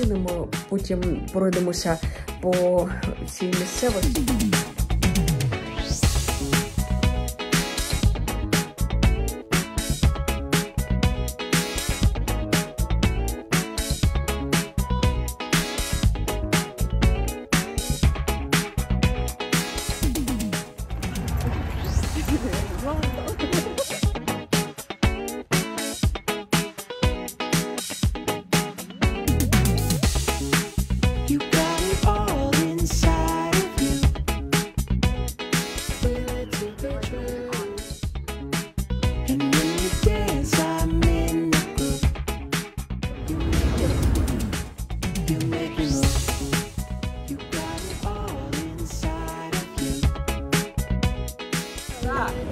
зупинимо, потім пройдемося по цій місцевості. You Yeah.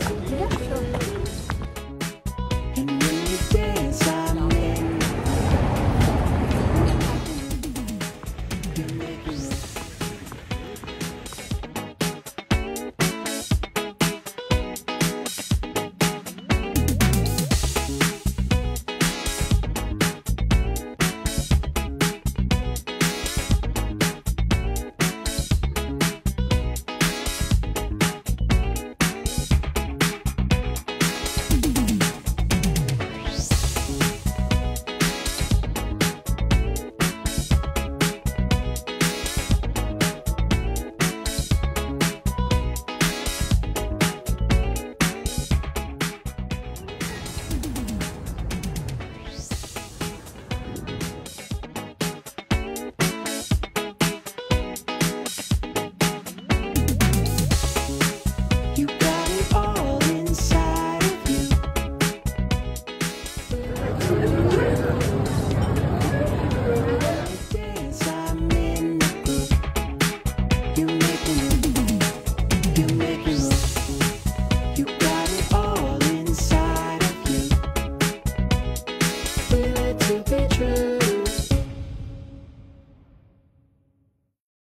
it true.